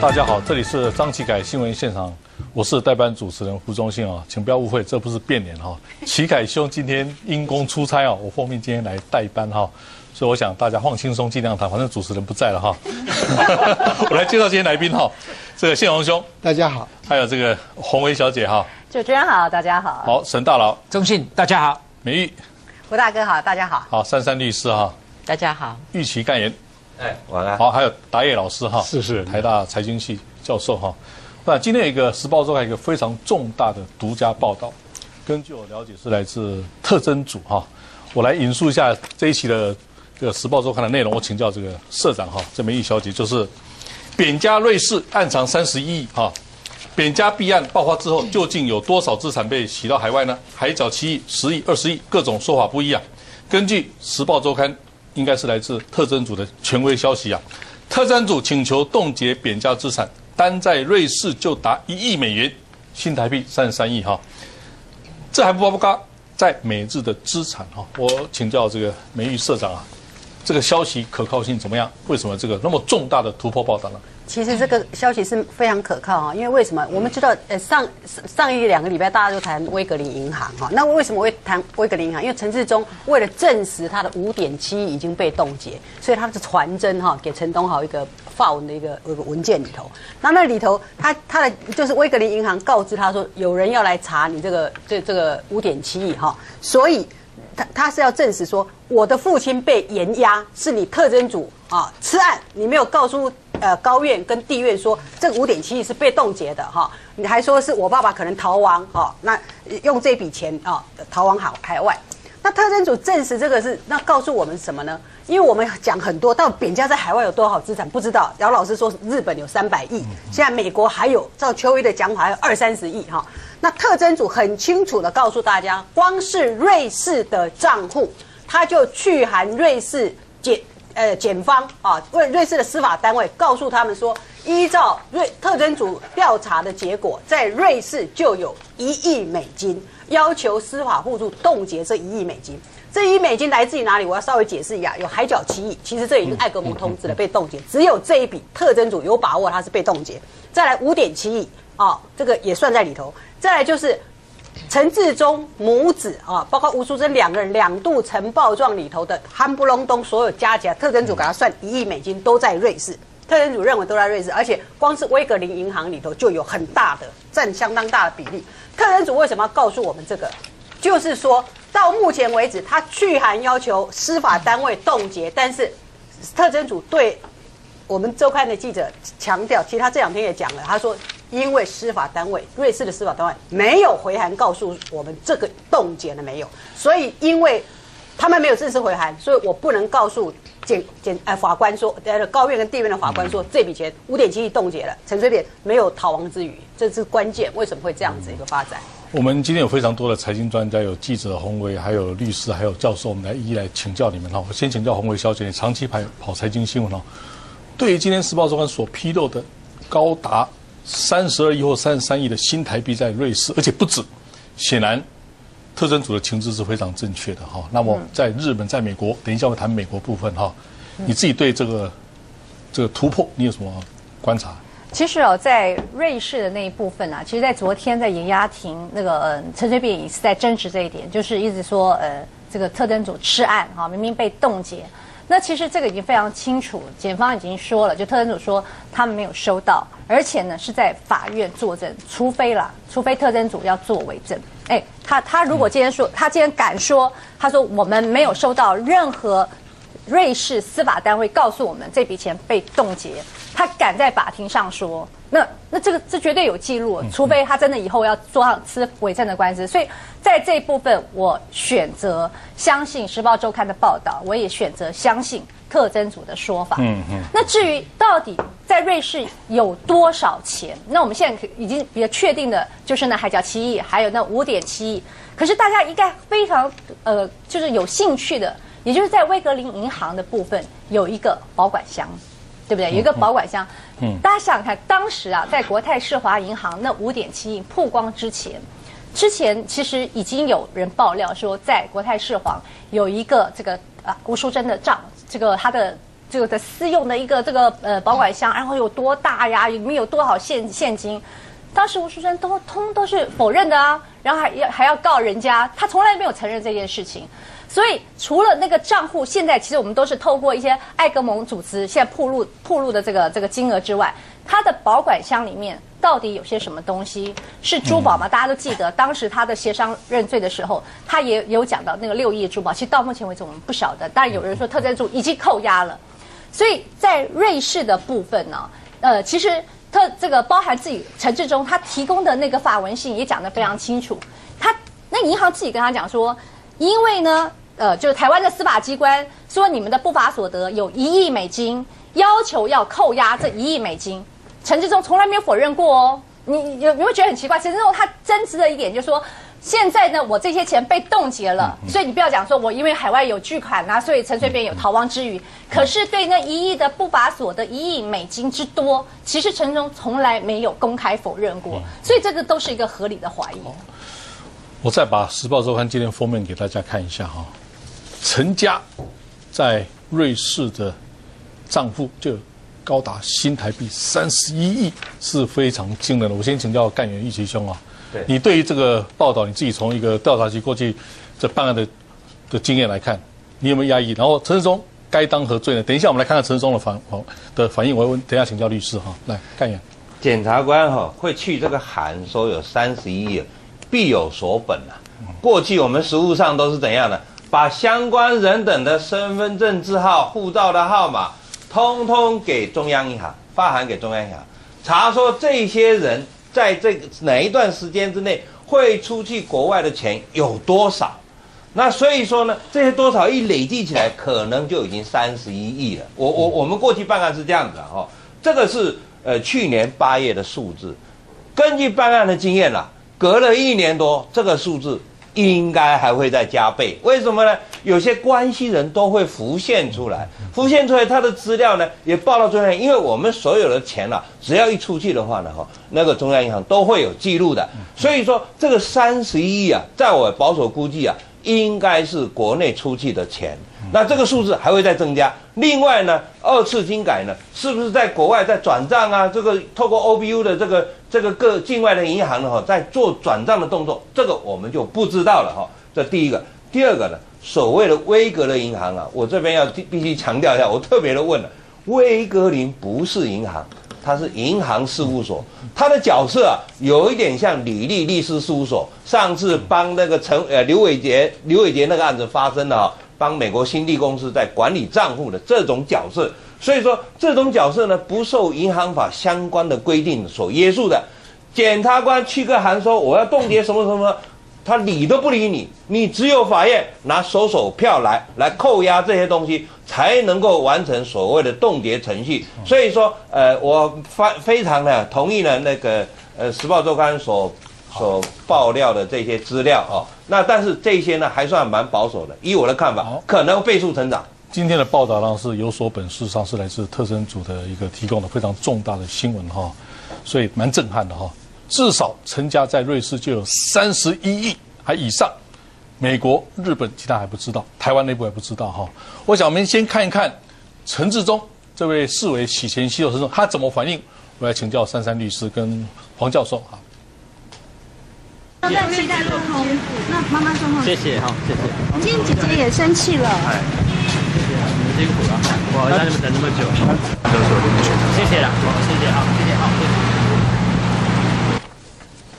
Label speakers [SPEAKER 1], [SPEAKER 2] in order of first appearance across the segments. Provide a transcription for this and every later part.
[SPEAKER 1] 大家好，这里是张启凯新闻现场，我是代班主持人胡忠信啊，请不要误会，这不是变脸哈。启凯兄今天因公出差啊，我奉命今天来代班哈，所以我想大家放轻松，尽量谈，反正主持人不在了哈。我来介绍今天来宾哈，这个谢宏兄，
[SPEAKER 2] 大家好，
[SPEAKER 1] 还有这个洪维小姐哈，
[SPEAKER 3] 主持人好，大家好。
[SPEAKER 1] 好，沈大佬，
[SPEAKER 4] 忠信，大家好，
[SPEAKER 1] 美玉，
[SPEAKER 3] 胡大哥好，大家好。
[SPEAKER 1] 好，珊珊律师哈，
[SPEAKER 3] 大家好。
[SPEAKER 1] 玉琪干言，
[SPEAKER 5] 哎，晚安。
[SPEAKER 1] 好，还有达叶老师哈，
[SPEAKER 2] 是是
[SPEAKER 1] 台大财经系教授哈。那今天有一个《时报周刊》一个非常重大的独家报道，根据我了解是来自特侦组哈。我来引述一下这一期的这个《时报周刊》的内容，我请教这个社长哈，这枚玉小姐就是扁家瑞士暗藏三十亿哈。扁家弊案爆发之后，究竟有多少资产被洗到海外呢？海角七亿、十亿、二十亿，各种说法不一啊。根据《时报周刊》，应该是来自特侦组的权威消息啊。特侦组请求冻结扁家资产，单在瑞士就达一亿美元，新台币三十三亿哈。这还不包括在美日的资产哈。我请教这个美玉社长啊，这个消息可靠性怎么样？为什么这个那么重大的突破报道呢？
[SPEAKER 3] 其实这个消息是非常可靠啊，因为为什么？我们知道，呃，上上一两个礼拜大家都谈威格林银行哈，那为什么会谈威格林银行？因为陈志忠为了证实他的五点七亿已经被冻结，所以他是传真哈给陈东豪一个发文的一个一个文件里头，那那里头他他的就是威格林银行告知他说有人要来查你这个这这个五点七亿哈，所以他他是要证实说我的父亲被严压是你特侦组啊吃案，你没有告诉。呃，高院跟地院说这五点七亿是被冻结的哈，你还说是我爸爸可能逃亡哈，那用这笔钱啊逃亡海海外，那特侦组证实这个是那告诉我们什么呢？因为我们讲很多，到扁家在海外有多少资产不知道，姚老师说日本有三百亿，现在美国还有照邱毅的讲法还有二三十亿哈，那特侦组很清楚的告诉大家，光是瑞士的账户，他就去含瑞士检。呃，检方啊，问瑞士的司法单位，告诉他们说，依照瑞特侦组调查的结果，在瑞士就有一亿美金，要求司法互助冻结这一亿美金。这一亿美金来自于哪里？我要稍微解释一下，有海角七亿，其实这已经艾格蒙通知了，被冻结，只有这一笔特侦组有把握它是被冻结。再来五点七亿啊，这个也算在里头。再来就是。陈志忠母子啊，包括吴淑珍两个人两度呈报状里头的憨不隆咚，所有加起来，特侦组给他算一亿美金都在瑞士。特侦组认为都在瑞士，而且光是威格林银行里头就有很大的占相当大的比例。特侦组为什么要告诉我们这个？就是说到目前为止，他去函要求司法单位冻结，但是特侦组对我们周刊的记者强调，其实他这两天也讲了，他说。因为司法单位，瑞士的司法单位没有回函告诉我们这个冻结了没有，所以因为他们没有正式回函，所以我不能告诉检检呃法官说，呃高院跟地院的法官说这笔钱五点七亿冻结了，陈水扁没有逃亡之余，这是关键。为什么会这样子一个发展？
[SPEAKER 1] 我们今天有非常多的财经专家，有记者洪伟，还有律师，还有教授，我们来一一来请教你们哈。我先请教洪伟小姐，你长期跑跑财经新闻哦，对于今天时报周刊所披露的高达。三十二亿或三十三亿的新台币在瑞士，而且不止。显然，特征组的情资是非常正确的哈。那么，在日本、在美国，等一下我谈美国部分哈。你自己对这个这个突破，你有什么观察？
[SPEAKER 6] 其实哦，在瑞士的那一部分啊，其实，在昨天在严押庭那个陈水扁也是在争执这一点，就是一直说呃，这个特征组吃案哈，明明被冻结。那其实这个已经非常清楚，检方已经说了，就特侦组说他们没有收到，而且呢是在法院作证，除非啦，除非特侦组要作为证。哎，他他如果今天说，他今天敢说，他说我们没有收到任何瑞士司法单位告诉我们这笔钱被冻结，他敢在法庭上说。那那这个这绝对有记录，除非他真的以后要做上吃伪证的官司。所以在这一部分，我选择相信《时报周刊》的报道，我也选择相信特侦组的说法。嗯嗯。那至于到底在瑞士有多少钱，那我们现在已经比较确定的就是那海角七亿，还有那五点七亿。可是大家应该非常呃，就是有兴趣的，也就是在威格林银行的部分有一个保管箱。对不对？有一个保管箱，嗯，大家想想看，当时啊，在国泰世华银行那五点七亿曝光之前，之前其实已经有人爆料说，在国泰世华有一个这个啊吴淑珍的账，这个他的这个的私用的一个这个呃保管箱，然后有多大呀？里面有多少现现金？当时吴淑珍都通都是否认的啊，然后还要还要告人家，他从来没有承认这件事情。所以除了那个账户，现在其实我们都是透过一些艾格蒙组织现在铺路铺路的这个这个金额之外，它的保管箱里面到底有些什么东西？是珠宝吗？大家都记得，当时他的协商认罪的时候，他也有讲到那个六亿珠宝。其实到目前为止我们不晓得，但有人说特征组已经扣押了。所以在瑞士的部分呢，呃，其实特这个包含自己陈志忠他提供的那个法文信也讲得非常清楚，他那银行自己跟他讲说，因为呢，呃，就是台湾的司法机关说你们的不法所得有一亿美金，要求要扣押这一亿美金，陈志忠从来没有否认过哦。你有有没有觉得很奇怪？陈志忠他真实的一点就是说。现在呢，我这些钱被冻结了，所以你不要讲说我因为海外有巨款呐，所以陈水扁有逃亡之余。可是对那一亿的不法所得一亿美金之多，其实陈忠从来没有公开否认过，所以这个都是一个合理的怀疑。
[SPEAKER 1] 我再把《时报周刊》今天封面给大家看一下哈，陈家在瑞士的账户就高达新台币三十一亿，是非常惊人的。我先请教干员玉其兄啊。
[SPEAKER 2] 对，
[SPEAKER 1] 你对于这个报道，你自己从一个调查局过去这办案的的经验来看，你有没有压抑？然后陈世忠该当何罪呢？等一下我们来看看陈世忠的反的反应。我问，等一下请教律师哈，来看一下。
[SPEAKER 2] 检察官哈会去这个函说有三十一亿，必有所本啊。过去我们实务上都是怎样的？把相关人等的身份证字号、护照的号码，通通给中央银行发函给中央银行，查说这些人。在这个哪一段时间之内会出去国外的钱有多少？那所以说呢，这些多少一累计起来，可能就已经三十一亿了。我我我们过去办案是这样子哈，这个是呃去年八月的数字，根据办案的经验啦，隔了一年多，这个数字。应该还会再加倍，为什么呢？有些关系人都会浮现出来，浮现出来他的资料呢，也报到中央，因为我们所有的钱啊，只要一出去的话呢，哈，那个中央银行都会有记录的。所以说，这个三十一亿啊，在我保守估计啊，应该是国内出去的钱。那这个数字还会再增加。另外呢，二次金改呢，是不是在国外在转账啊？这个透过 OBU 的这个这个各境外的银行呢，哈，在做转账的动作，这个我们就不知道了哈。这第一个，第二个呢，所谓的威格的银行啊，我这边要必须强调一下，我特别的问了，威格林不是银行，它是银行事务所，它的角色啊，有一点像李立律师事务所，上次帮那个陈呃刘伟杰刘伟杰那个案子发生的哈。帮美国新地公司在管理账户的这种角色，所以说这种角色呢不受银行法相关的规定所约束的。检察官去个函说我要冻结什么什么，他理都不理你，你只有法院拿手手票来来扣押这些东西，才能够完成所谓的冻结程序。所以说，呃，我非非常的同意呢那个呃时报周刊所。所爆料的这些资料哦，那但是这些呢还算蛮保守的。以我的看法，可能倍数成长。
[SPEAKER 1] 今天的报道呢是有所本，事实上是来自特征组的一个提供的非常重大的新闻哈，所以蛮震撼的哈。至少陈家在瑞士就有三十一亿还以上，美国、日本其他还不知道，台湾内部还不知道哈。我想我们先看一看陈志忠这位视为洗钱吸肉之中他怎么反应。我来请教珊珊律师跟黄教授哈。
[SPEAKER 4] 期待落空，那妈妈说话。
[SPEAKER 5] 谢谢哈，谢谢。
[SPEAKER 4] 今天姐姐也生气了。
[SPEAKER 5] 辛苦了，我让你们等那么久。谢谢了，谢谢啊，谢谢啊，谢谢。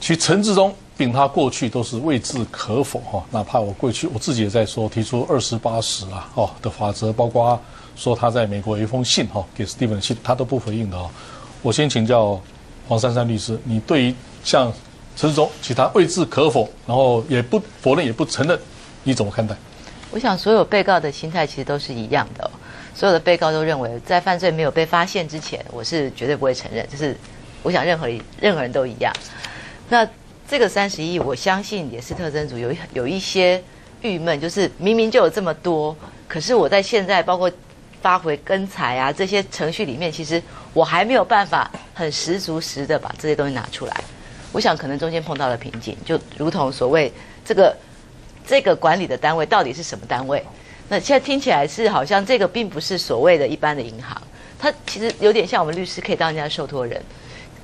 [SPEAKER 1] 其实陈志忠并他过去都是未置可否哈，哪怕我过去我自己也在说提出二十八十啊哦的法则，包括说他在美国有一封信哈给 Steven 信，他都不回应的哦。我先请教黄珊珊律师，你对于像。陈志忠，其他未置可否，然后也不否认，也不承认，你怎么看待？
[SPEAKER 7] 我想，所有被告的心态其实都是一样的。所有的被告都认为，在犯罪没有被发现之前，我是绝对不会承认。就是我想，任何任何人都一样。那这个三十亿，我相信也是特征组有有一些郁闷，就是明明就有这么多，可是我在现在包括发回跟裁啊这些程序里面，其实我还没有办法很十足实的把这些东西拿出来。我想可能中间碰到了瓶颈，就如同所谓这个这个管理的单位到底是什么单位？那现在听起来是好像这个并不是所谓的一般的银行，它其实有点像我们律师可以当人家受托人。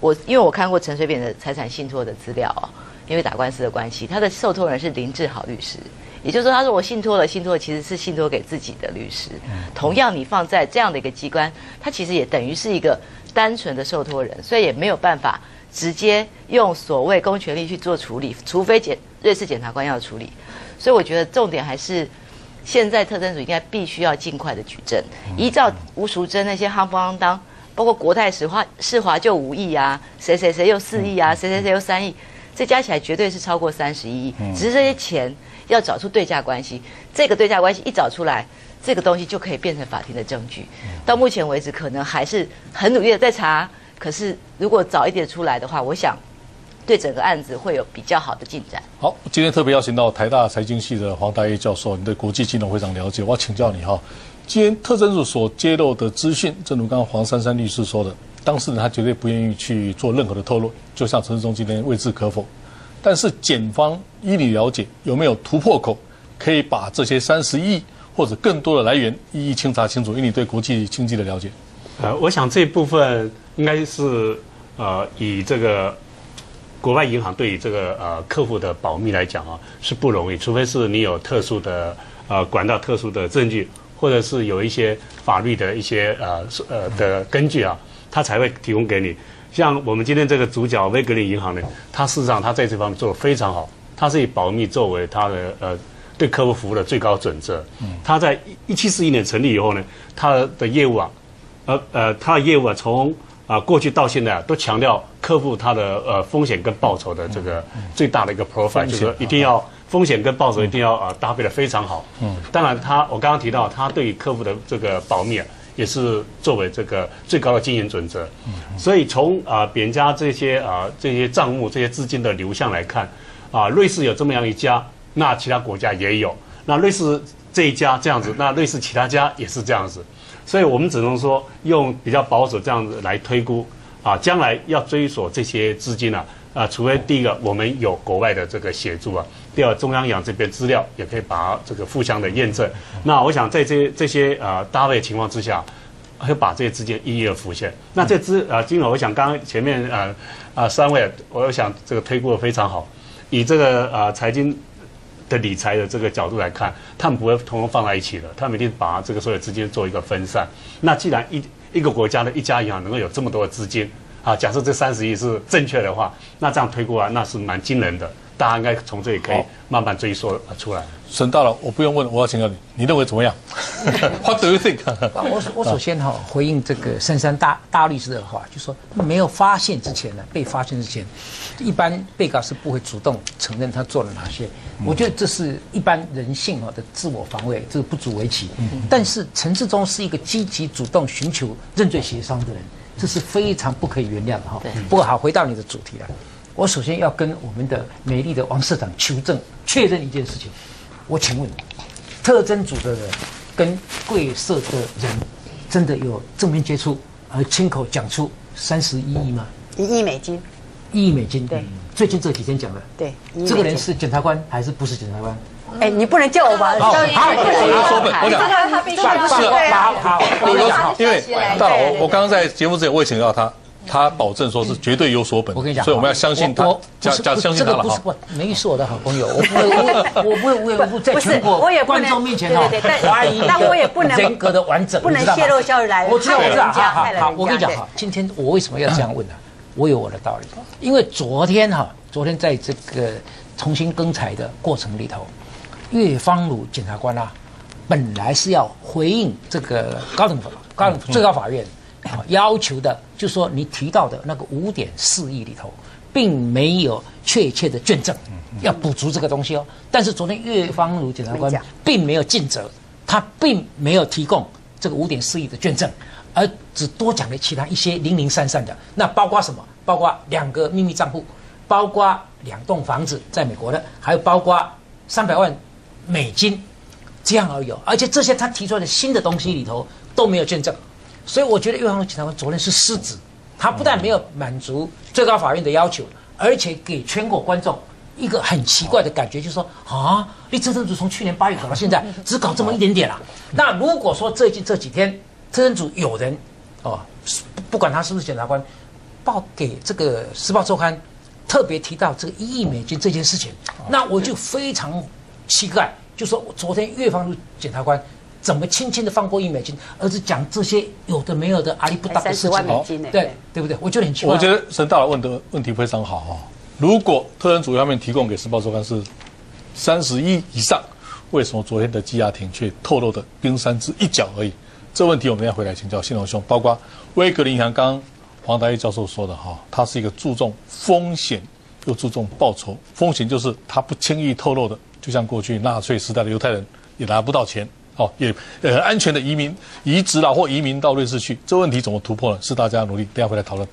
[SPEAKER 7] 我因为我看过陈水扁的财产信托的资料哦，因为打官司的关系，他的受托人是林志豪律师，也就是说，他说我信托了，信托其实是信托给自己的律师。同样，你放在这样的一个机关，它其实也等于是一个单纯的受托人，所以也没有办法直接用所谓公权力去做处理，除非检瑞士检察官要处理。所以我觉得重点还是。现在特征组应该必须要尽快的举证，依照吴淑珍那些夯不夯当，包括国泰石化世华就五亿啊，谁谁谁又四亿啊，谁谁谁又三亿，这加起来绝对是超过三十一亿。只是这些钱要找出对价关系，这个对价关系一找出来，这个东西就可以变成法庭的证据。到目前为止，可能还是很努力的在查，可是如果早一点出来的话，我想。对整个案子会有比较好的进展。
[SPEAKER 1] 好，今天特别邀请到台大财经系的黄大业教授，你对国际金融非常了解，我要请教你哈。今天特侦组所揭露的资讯，正如刚刚黄珊珊律师说的，当事人他绝对不愿意去做任何的透露，就像陈世忠今天未置可否。但是检方依你了解，有没有突破口，可以把这些三十亿或者更多的来源一一清查清楚？以你对国际经济的了解，
[SPEAKER 8] 呃，我想这部分应该是呃以这个。国外银行对于这个呃客户的保密来讲啊是不容易，除非是你有特殊的呃管道、特殊的证据，或者是有一些法律的一些呃呃的根据啊，他才会提供给你。像我们今天这个主角威格林银行呢，它事实上它在这方面做得非常好，它是以保密作为它的呃对客户服务的最高准则。它在一七四一年成立以后呢，它的业务啊，呃呃，它的业务啊从啊，过去到现在啊，都强调客户他的呃风险跟报酬的这个最大的一个 profile，就是一定要风险跟报酬一定要啊搭配的非常好。嗯，当然他我刚刚提到他对于客户的这个保密啊，也是作为这个最高的经营准则。嗯，所以从啊别人家这些啊这些账目这些资金的流向来看，啊瑞士有这么样一家，那其他国家也有，那瑞士这一家这样子，那瑞士其他家也是这样子。所以我们只能说用比较保守这样子来推估，啊，将来要追索这些资金呢，啊，除非第一个我们有国外的这个协助啊，第二中央银行这边资料也可以把这个互相的验证。那我想在这这些呃搭配情况之下，会把这些资金一一的浮现。那这资啊金额，我想刚刚前面呃啊三位，我想这个推估的非常好，以这个呃财经。的理财的这个角度来看，他们不会通通放在一起的，他们一定把这个所有资金做一个分散。那既然一一个国家的一家银行能够有这么多的资金，啊，假设这三十亿是正确的话，那这样推过来那是蛮惊人的。大家应该从这里可以慢慢追溯出来。
[SPEAKER 1] 审到了，我不用问，我要请教你，你认为怎么样？What do you think？
[SPEAKER 9] 我 我首先哈回应这个深山大大律师的话，就说没有发现之前呢，被发现之前，一般被告是不会主动承认他做了哪些。我觉得这是一般人性啊的自我防卫，这个不足为奇。但是陈志忠是一个积极主动寻求认罪协商的人，这是非常不可以原谅的哈。不过好，回到你的主题了。我首先要跟我们的美丽的王社长求证确认一件事情。我请问，特征组的人跟贵社的人真的有正面接触而亲口讲出三十一亿吗？
[SPEAKER 3] 一亿美金。
[SPEAKER 9] 一亿美金。
[SPEAKER 3] 对。
[SPEAKER 9] 最近这几天讲的。
[SPEAKER 3] 对。
[SPEAKER 9] 这个人是检察官还是不是检察官？
[SPEAKER 3] 哎，你不能叫我吧？
[SPEAKER 1] 好，我要说本，我讲
[SPEAKER 3] 他必须要是
[SPEAKER 9] 好好，
[SPEAKER 1] 因为大佬，我我刚刚在节目之前我也请教他。他保证说是绝对有所本，
[SPEAKER 9] 我跟你讲，
[SPEAKER 1] 所以我们要相信他，假假相信他了
[SPEAKER 9] 哈。不，梅是我的好朋友，我不会，我不会无缘无故在全国观众面前哈怀疑
[SPEAKER 3] 那我也不能
[SPEAKER 9] 人格的完整，
[SPEAKER 3] 不能泄露消息来。
[SPEAKER 9] 我知道，我知道，好好好，我跟你讲哈，今天我为什么要这样问呢？我有我的道理，因为昨天哈，昨天在这个重新更裁的过程里头，岳方鲁检察官啊，本来是要回应这个高等法高等最高法院。要求的，就说你提到的那个五点四亿里头，并没有确切的卷证，要补足这个东西哦。但是昨天岳方如检察官并没有尽责，他并没有提供这个五点四亿的卷证，而只多讲了其他一些零零散散的。那包括什么？包括两个秘密账户，包括两栋房子在美国的，还有包括三百万美金，这样而已。而且这些他提出来的新的东西里头都没有卷证。所以我觉得岳方检察官昨天是失职，他不但没有满足最高法院的要求，而且给全国观众一个很奇怪的感觉，就是说啊，你特侦组从去年八月搞到现在，只搞这么一点点啦。那如果说最近这几天特侦组有人哦，不不管他是不是检察官，报给这个《时报周刊》，特别提到这个一亿美金这件事情，那我就非常奇怪，就说昨天岳方路检察官。怎么轻轻的放过一美金，而是讲这些有的没有的阿里不达的事情？对对不对？我觉得很奇怪。
[SPEAKER 1] 我觉得沈大佬问的问题非常好哈。如果特人组方面提供给时报周刊是三十亿以上，为什么昨天的羁押庭却透露的冰山之一角而已？这问题我们要回来请教信龙兄。包括威格林银行，刚刚黄达一教授说的哈，他是一个注重风险又注重报酬。风险就是他不轻易透露的，就像过去纳粹时代的犹太人也拿不到钱。哦，也呃安全的移民移植了或移民到瑞士去，这问题怎么突破呢？是大家努力，等下回来讨论。